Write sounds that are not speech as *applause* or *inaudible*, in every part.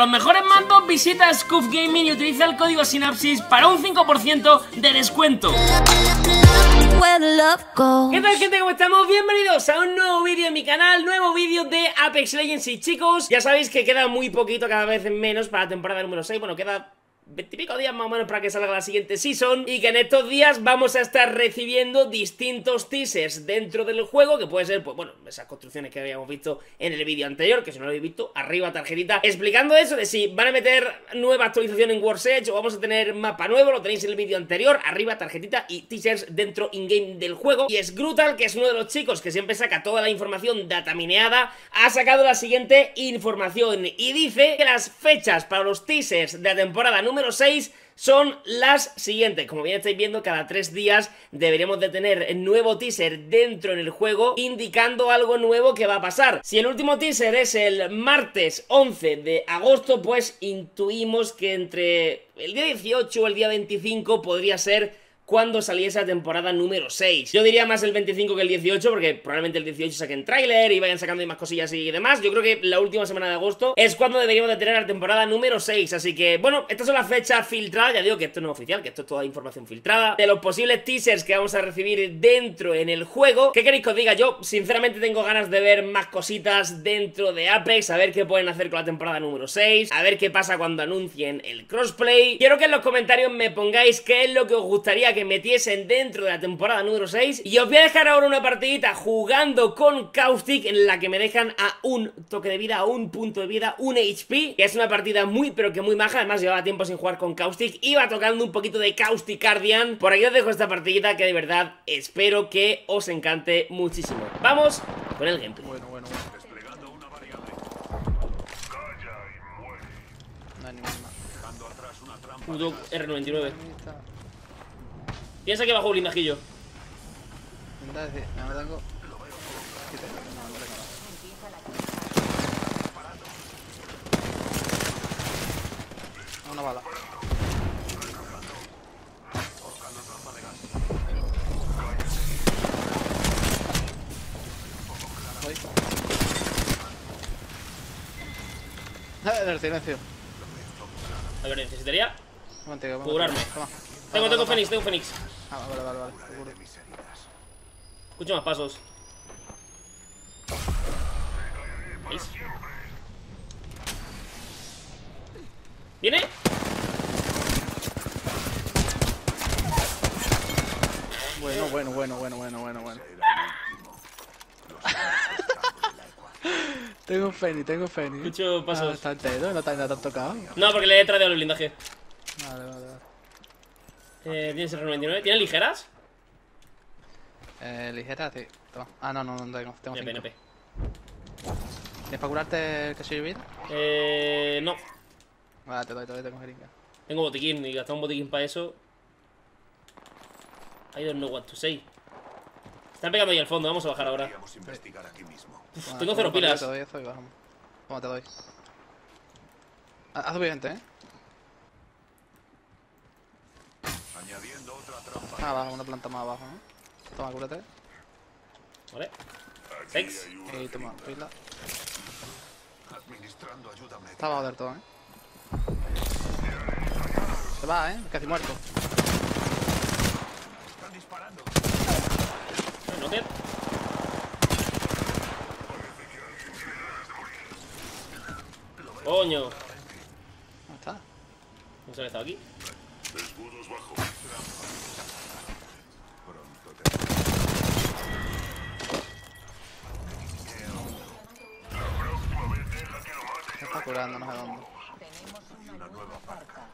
los mejores mandos visita Scoof Gaming y utiliza el código Sinapsis para un 5% de descuento. ¿Qué tal gente? ¿Cómo estamos? Bienvenidos a un nuevo vídeo en mi canal, nuevo vídeo de Apex Legends y chicos, ya sabéis que queda muy poquito, cada vez menos para la temporada número 6, bueno, queda 20 pico días más o menos para que salga la siguiente season y que en estos días vamos a estar recibiendo distintos teasers dentro del juego que puede ser, pues bueno, esas construcciones que habíamos visto en el vídeo anterior, que si no lo habéis visto, arriba tarjetita explicando eso de si van a meter nueva actualización en World's Edge o vamos a tener mapa nuevo, lo tenéis en el vídeo anterior, arriba tarjetita y teasers dentro in-game del juego. Y es Grutal, que es uno de los chicos que siempre saca toda la información datamineada, ha sacado la siguiente información y dice que las fechas para los teasers de la temporada número 6 son las siguientes. Como bien estáis viendo, cada tres días deberíamos de tener nuevo teaser dentro en el juego indicando algo nuevo que va a pasar. Si el último teaser es el martes 11 de agosto, pues intuimos que entre el día 18 o el día 25 podría ser cuando saliese la temporada número 6. Yo diría más el 25 que el 18, porque probablemente el 18 saquen tráiler y vayan sacando más cosillas y demás. Yo creo que la última semana de agosto es cuando deberíamos de tener la temporada número 6. Así que, bueno, estas son las fechas filtradas. Ya digo que esto no es oficial, que esto es toda información filtrada. De los posibles teasers que vamos a recibir dentro en el juego. ¿Qué queréis que os diga? Yo, sinceramente, tengo ganas de ver más cositas dentro de Apex, a ver qué pueden hacer con la temporada número 6, a ver qué pasa cuando anuncien el crossplay. Quiero que en los comentarios me pongáis qué es lo que os gustaría que metiesen dentro de la temporada número 6 Y os voy a dejar ahora una partidita jugando con Caustic En la que me dejan a un toque de vida, a un punto de vida, un HP Que es una partida muy pero que muy maja Además llevaba tiempo sin jugar con Caustic Iba tocando un poquito de Caustic Guardian Por aquí os dejo esta partidita que de verdad espero que os encante muchísimo Vamos con el gameplay Bueno, bueno, bueno. Desplegando una variable. Calla y muere. No hay ninguna. Dejando atrás una trampa. Puto R99 tengo. Quita, no, no tengo. Una bala. El silencio. A ver, necesitaría. Curarme. Tengo, tengo. Fénix, tengo Fénix Ah, vale, vale, vale. Seguro. Escucho más pasos ¿Veis? ¿Viene? Bueno, bueno, bueno, bueno, bueno, bueno, bueno. tengo un Feni, tengo un Feni. Escucho Ah, pasos está entero, no te, no te han tocado. No, porque le he traído el blindaje vale, vale. Eh, ¿Tienes R99? ¿Tienes ligeras? Eh, ligera, sí. Toma. Ah, no, no, no tengo. Tengo NP. NP ¿Tienes para curarte el que soy vida? Eh, no Vale, te doy, te doy, tengo jeringa. Tengo botiquín y gastar un botiquín para eso I don't know what to say Están pegando ahí al fondo, vamos a bajar ahora investigar aquí mismo. Uf, Toma, Tengo cero pilas Te doy eso y bajamos. Toma, te doy. Ha ha subido gente, ¿eh? Añadiendo otra trampa. Ah, abajo, una planta más abajo, ¿eh? Toma, cúrate. Vale un Y toma, pila. Administrando ayuda médica. Está abajo del todo, ¿eh? Se va, ¿eh? Casi muerto. Están disparando. No te Coño ¿Dónde está? No se había estado aquí Escudos bajo. Está.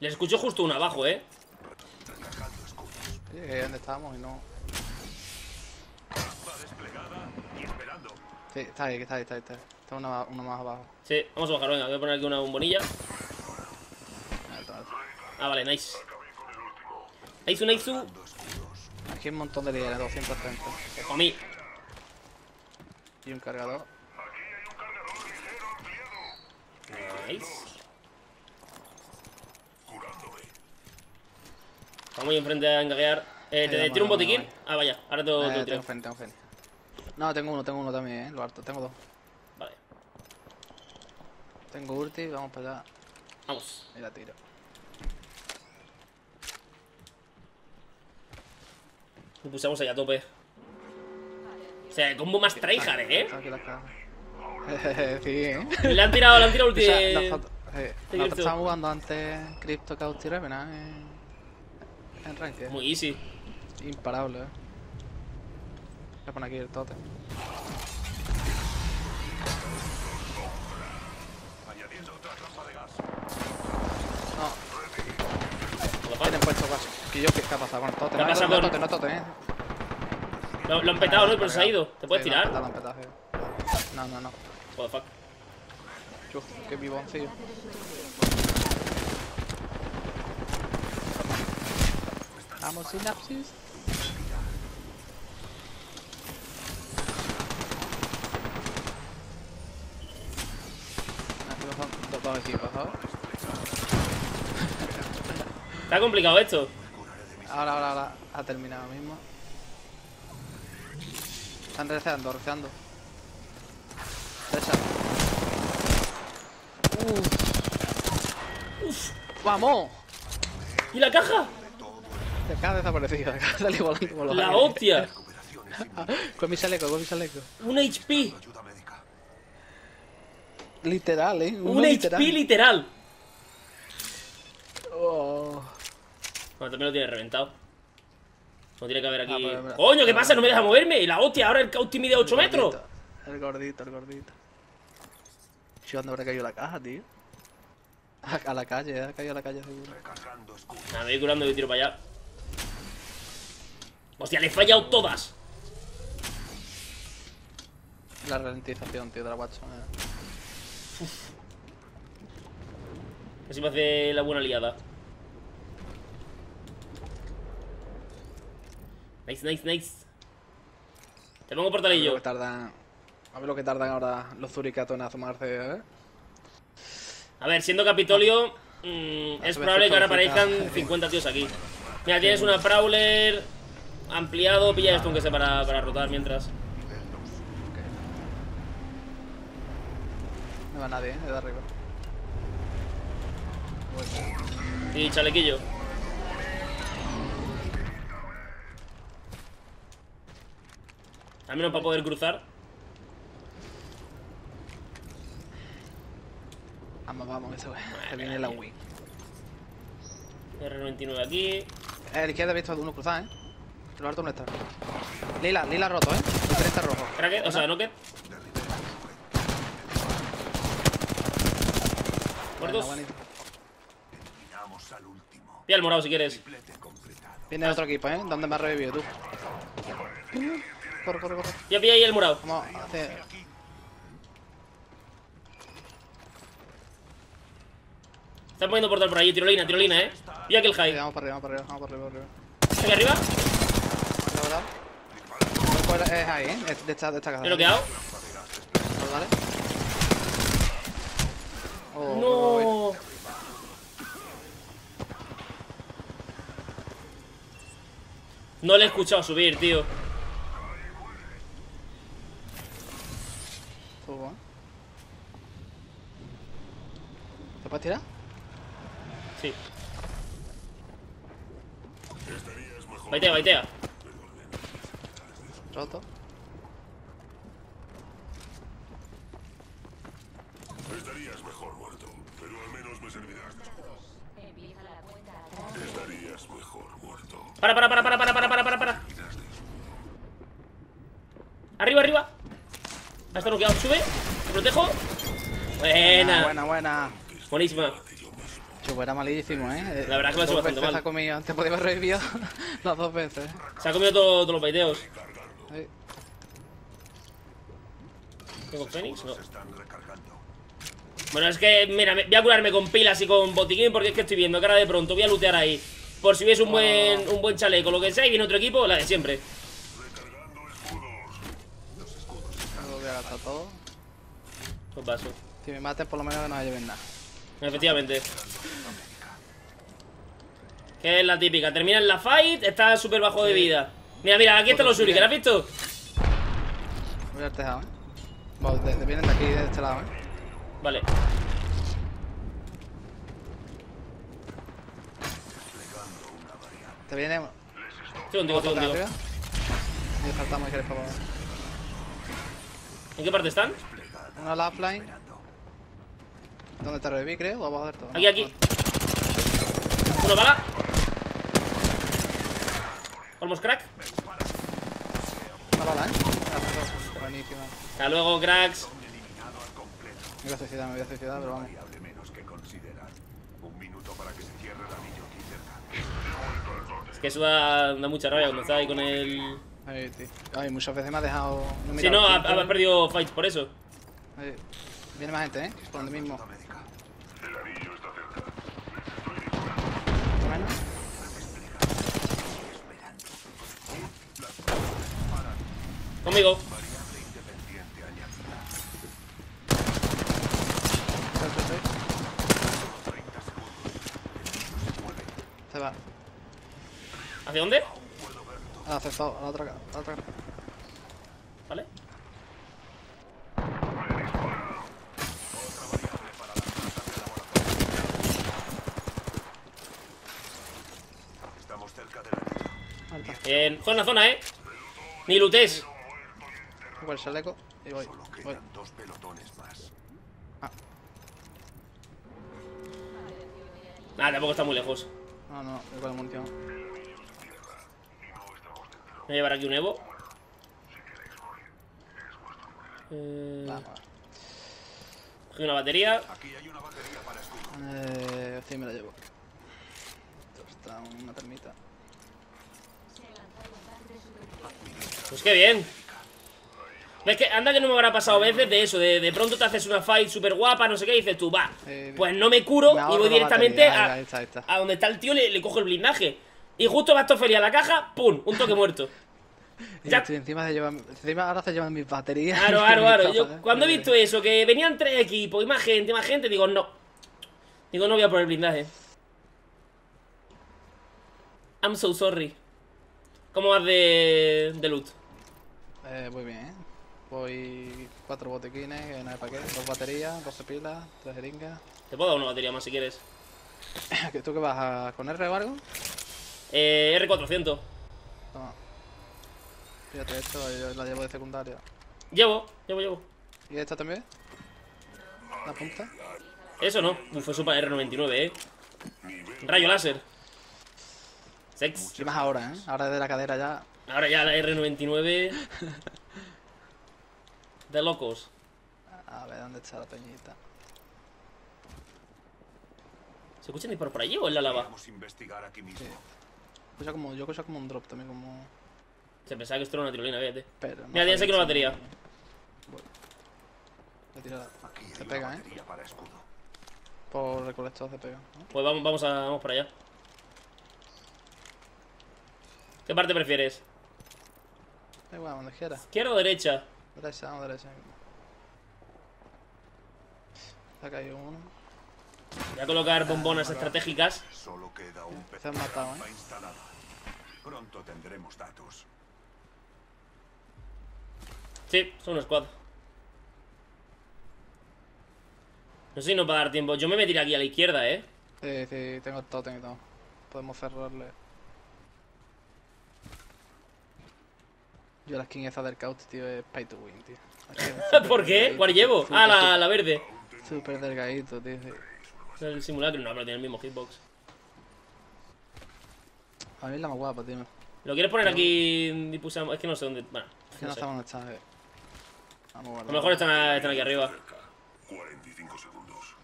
Les escucho justo uno abajo, eh ahí donde estábamos y no. Sí, está ahí, está ahí, está ahí. Está, ahí. está uno, uno más abajo. Sí, vamos a bajar, venga, voy a poner aquí una bombonilla. Ah, vale, nice Dos escudos. Aquí hay un montón de líderes, 230. Ojo a mí Y un cargador. Nice. Vamos enfrente a engaguear eh, ¿Te Ahí tiro un botiquín? Ah, vaya, ahora te lo Eh, te tengo tengo. No, tengo uno, tengo uno también, eh. Lo harto, tengo dos. Vale Tengo ulti, vamos para allá. Vamos. Y la tiro. Lo pusimos ahí a tope. O sea, combo más tryhard, ¿eh? *laughs* Sí, ¿eh? Le han tirado, le han tirado O ulti. sea, de- nosotros, eh, nosotros Crypto. estábamos jugando antes Crypto Chaos y Revenant en, en Ranked. Muy easy. Imparable, eh. Voy a poner aquí el totem. No, todo, ¿vale? puesto guaso. Que yo que está pasando con Tote. Está pasando con... No tote, eh. Lo, lo han petado, ¿no? Pero se ha ido. ¿Te puedes tirar? No, no, no. What the fuck. Chuf, qué vivoncillo. Vamos, sinapsis. Aquí los dos equipos, ¿sabes? Está complicado esto. Ahora, ahora, ahora. Ha terminado mismo. Están receando, receando. Derecha. Uf. ¡Vamos! ¿Y la caja? Se acaba desaparecido, de salir volando los La hostia. *laughs* Con mi chaleco, con mi chaleco. Un HP. Literal, eh. Un HP literal. Oh. Bueno, también lo tiene reventado. No tiene que haber aquí. Ah, pero, pero- Coño, ¿qué pasa? No me deja moverme. Y la hostia, ahora el Cauti mide 8 El metros. gordito, El gordito, el gordito. Yo ando habrá caído la caja, tío. A, a la calle, ha caído a la calle seguro. Nada, me voy curando y tiro para allá. Hostia, le he fallado todas. La ralentización, tío, de la Watson. eh. Así me hace la buena liada. Nice, nice, nice. Te pongo A ver lo portalillo. que tardan. A ver lo que tardan ahora los zuricatos en asomarse, ¿eh? A ver, siendo Capitolio, mm, es probable que ahora aparezcan 50 tíos aquí. Mira, tienes una Prowler ampliado. Pilla esto aunque sea para, para rotar mientras. No va nadie, ¿eh? De arriba. Y chalequillo. Al menos para poder cruzar. Vamos, vamos, eso es. Se viene la Wii. R99 aquí. Eh, a la izquierda he visto uno cruzar, ¿eh? Lo alto no está. Lila, lila roto, ¿eh? El 30 rojo. Cracket, o sea, no que. Buena, Muertos. Pilla el morado si quieres. Viene otro equipo, ¿eh? ¿Dónde me has revivido tú? Corre, corre, corre. Ya pilla ahí el morado. Vamos a hacer. Están poniendo portal por ahí. Tirolina, tirolina, eh. Pilla aquí el Sí, high. vamos para arriba, vamos para arriba, vamos para arriba, para arriba. Aquí arriba. Es ahí, ¿eh? De esta, de esta casa. He bloqueado. ¿Vale? Oh, No. No le he escuchado subir, tío. Fuego, ¿eh? ¿Te puedes tirar? Sí. Baitea, baitea. Roto. Estarías mejor muerto, pero al menos me servirás. Estarías mejor muerto. Para, para, para, para, para, para, para, para, para. Arriba, arriba. Ha estado noqueado. Sube. Te protejo. Buena. Buena, buena. Buenísima. Chupo, era malísimo, ¿eh? La verdad es que lo ha hecho bastante mal. ha comido. Te podía haber revivido *laughs* las dos veces. Se ha comido todo- todos los baiteos. Sí. ¿Tengo Fénix? No. Se. Bueno, es que, mira, voy a curarme con pilas y con botiquín porque es que estoy viendo que ahora de pronto voy a lootear ahí. Por si hubiese un buen, un buen chaleco, lo que sea, y viene otro equipo, la de siempre. Lo voy a gastar todo. Pues paso. Si me maten, por lo menos que no se lleven nada. Efectivamente. Que es la típica. Termina en la fight, está súper bajo de vida. Mira, mira, aquí están los shuriken, ¿has visto? Voy al tejado, ¿eh? Te, vienen de aquí, de este lado, ¿eh? Vale. Te viene. Estoy contigo, estoy contigo. Y saltamos y quieres para ¿En qué parte están? Uno a la offline ¿Dónde te reviví, creo? ¿O abajo del todo? Aquí, aquí. Uno bala. Almost crack. Una bala, ¿eh? Buenísima. Hasta luego, cracks. Me voy a suicidar, me voy a suicidar, pero vamos. Que considerar. Un minuto para que se cierre el anillo aquí cerca. Es que eso da, da mucha rabia cuando estás ahí con el. Ahí, tío. Ay, muchas veces me ha dejado. No mirado no, has perdido fights por eso. Ahí. Viene más gente, ¿eh? Por donde mismo. Médica. El anillo está cerca. Bueno. Conmigo. Variable independiente añadida. Estoy, estoy, estoy. 30 segundos. Se va. ¿Hacia dónde? Ha aceptado a la otra, a la otra. Vale. Bien. Zona, zona, eh. Ni lutes. Cojo el chaleco y voy. Solo voy. quedan dos pelotones más. Nada, tampoco está muy lejos. No, no, voy con la munición. Voy a llevar aquí un Evo. Eh, cogí una batería. Aquí hay una batería para escudo. Eh, sí, me la llevo. Esto está una termita. Pues qué bien. ¿Ves que anda que no me habrá pasado veces de eso? De, de pronto te haces una fight súper guapa, no sé qué, y dices tú, va. Pues no me curo me y voy directamente a, a donde está el tío, le, le cojo el blindaje. Y justo va a a la caja, ¡pum! Un toque muerto. *laughs* Ya. estoy encima de llevar. Encima ahora se llevan mis baterías. Claro, *laughs* claro, claro. Yo ¿eh? cuando he visto eso, que venían tres equipos y más gente, más gente, digo, no. Digo, no voy a poner blindaje. I'm so sorry. ¿Cómo vas de, de loot? Eh, muy bien, ¿eh? Voy cuatro botequines, que no hay para qué. Dos baterías, 12 pilas, tres jeringas. Te puedo dar una batería más si quieres. *laughs* ¿Que ¿Tú qué vas a, con R o algo? Eh, R400. Toma. Fíjate esto, yo la llevo de secundaria. Llevo, llevo, llevo. ¿Y esta también? ¿La punta? Eso no. Eso para R99, eh. Rayo láser. Sex. Y más ahora, ¿eh? Ahora desde la cadera ya. Ahora ya la R99. *laughs* De locos. A ver, ¿dónde está la peñita? ¿Se escuchan disparos por allí o en la lava? Vamos a investigar aquí mismo. Sí. Escucha como, yo escucho como un drop también, como... Se pensaba que esto era una tirolina, fíjate. Pero, Mira, tienes aquí una batería. Voy. Voy a tirar. Se pega, ¿eh? batería para escudo. Por recolector se pega. ¿no? Pues vamos, vamos, a, vamos para allá. ¿Qué parte prefieres? Da igual, donde quiera. ¿Izquierda o derecha? Derecha, vamos derecha. Se ha caído uno. Voy a colocar bombonas estratégicas. Solo queda un Se han matado, ¿eh? instalada. Pronto tendremos datos. Sí, son un squad. No sé si nos va a dar tiempo. Yo me metiré aquí a la izquierda, ¿eh? Sí, sí, tengo el totem y todo. Podemos cerrarle. Yo la skin esa del couch, tío, es pay to win, tío. *laughs* ¿Por qué? delgadito, ¿Cuál llevo? Ah, la, la verde. Súper delgadito, tío. sí. El simulacro, no, pero tiene el mismo hitbox. A mí es la más guapa, tío. ¿Lo quieres poner aquí? Dipusamos? Es que no sé dónde. Bueno, Es que no no sé. dónde está, eh. Vamos a A lo mejor están, están aquí arriba. Cerca. 45 segundos.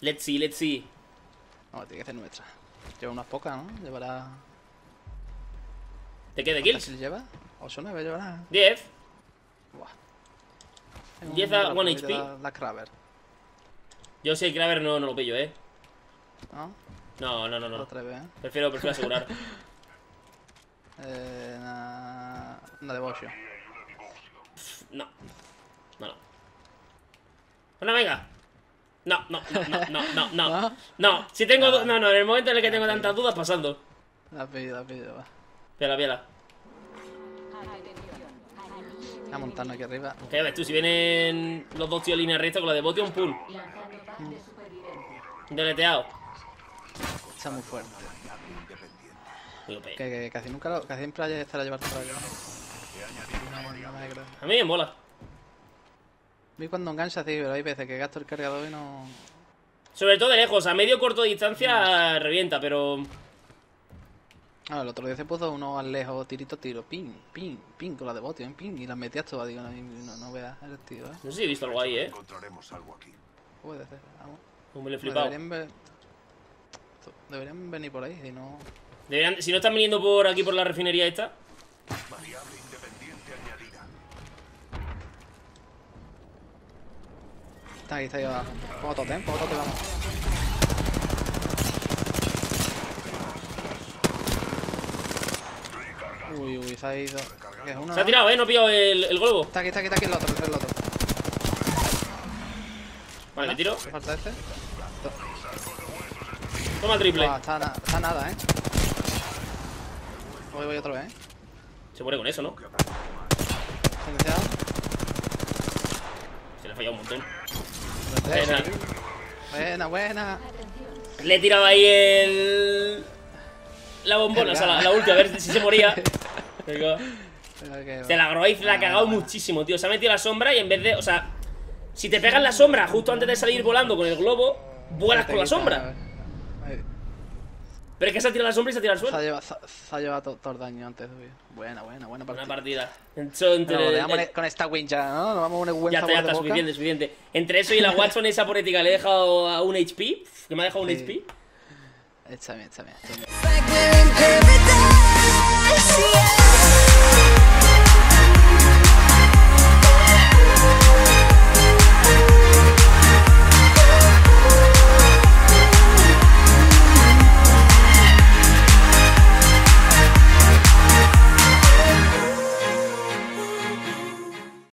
Let's see, let's see. No, tiene que ser nuestra. Lleva unas pocas, ¿no? Llevará. ¿Te quede ¿Cuántas kills? lleva? 8 o 9 llevará. 10. Buah. Tengo 10 un a drop, 1 me HP. queda La Kraber. Yo si el Kraber no, no lo pillo, ¿eh? ¿No? No, no, no, no. Lo atreves, ¿eh? Prefiero, prefiero asegurar. *laughs* Eh. Una. Una devotion. No. No, no. Bueno, venga. No, no, no, no, no, no, no. *laughs* ¿No? Si tengo. du- No, no, en el momento en el que tengo tantas dudas, pasando. La pillo, la pillo, va. Piela, piela. A montarnos aquí arriba. Que ves tú, si vienen los dos tíos línea recta con la de Botion, pum. Deleteado. Está muy fuerte. Que, que casi nunca lo, casi siempre hay estar a llevarte para acá. A mí me mola. A mí cuando engancha, sí, pero hay veces que gasto el cargador y no. Sobre todo de lejos, a medio corto distancia revienta, pero. Ah, el otro día se puso uno al lejos, tirito, tiro, ping, ping, ping, con la de bote, ping, y las metías todas, digo, no, no, no veas el tío, eh. No sé si he visto algo ahí, eh. Encontraremos algo aquí. Puede ser, vamos. Como me lo he Pues flipado. Deberían, ver- deberían venir por ahí, si no. Deberían- si no están viniendo por aquí por la refinería esta. Está ahí, está ahí abajo. Pongo totem, pongo totem, vamos. Uy, uy, se ha ido. ¿Qué es uno? Se ha tirado, eh, no he pillado el, el globo. Está aquí, está aquí, está aquí el otro, el otro. Vale, me tiro. ¿Me falta este? Toma el triple. Está, na- está nada, eh. Voy, voy otra vez, eh. Se muere con eso, ¿no? Silenciado. Le ha fallado un montón. Buena. Buena, buena. Le he tirado ahí el. La bombona, o sea, la, la última, a ver si se moría. *laughs* Venga. Se la Groiz la ha cagado muchísimo, tío. Se ha metido la sombra y en vez de. O sea, si te pegas la sombra justo antes de salir volando con el globo, vuelas con la sombra. Pero es que se ha tirado la sombra y se ha tirado al Se ha suelo. llevado, se, se ha llevado to- todo el daño antes. uy. Buena, buena, buena Una partida. partida. Entre. Bueno, dejamos eh, con esta win ya, ¿no? Nos vamos a un buen ya está, ya está, suficiente, suficiente. Entre eso y la Watson, esa poética, le he dejado a un HP. Que me ha dejado un Sí. HP. Está bien, está bien. está bien.